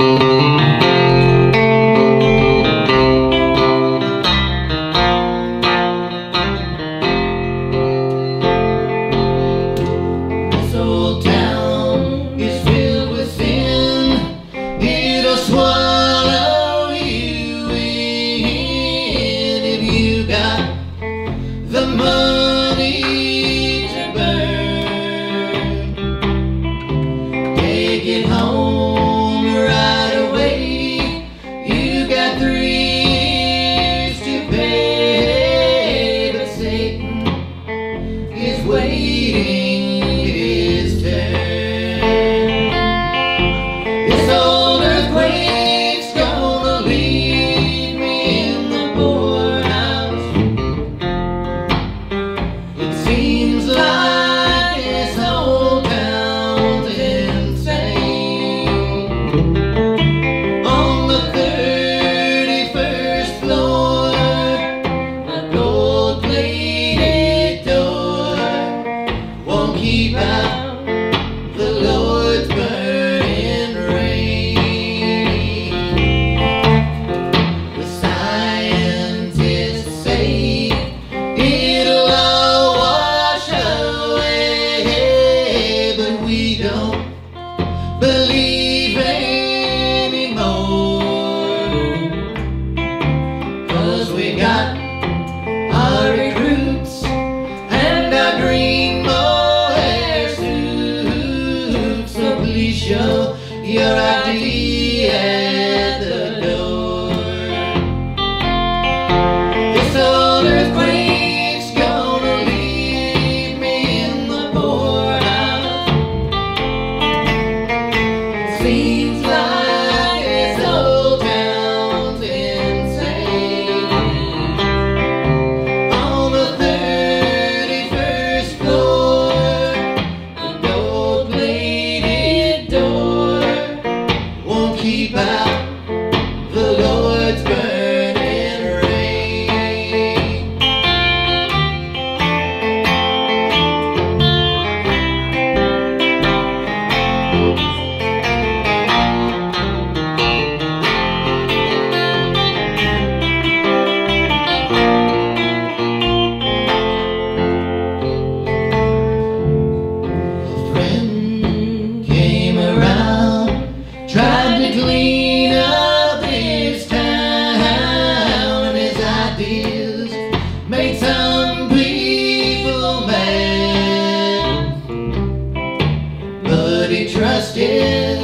Mm-hmm. even your ID at the door. This old earthquake's gonna leave me in the void. ideas make some people mad. But he trusted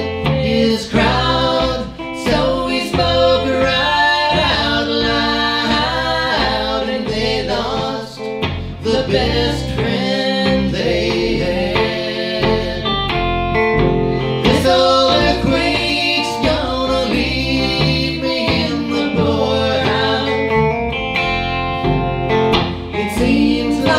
his crowd, so he spoke right out loud, and they lost the best. seems like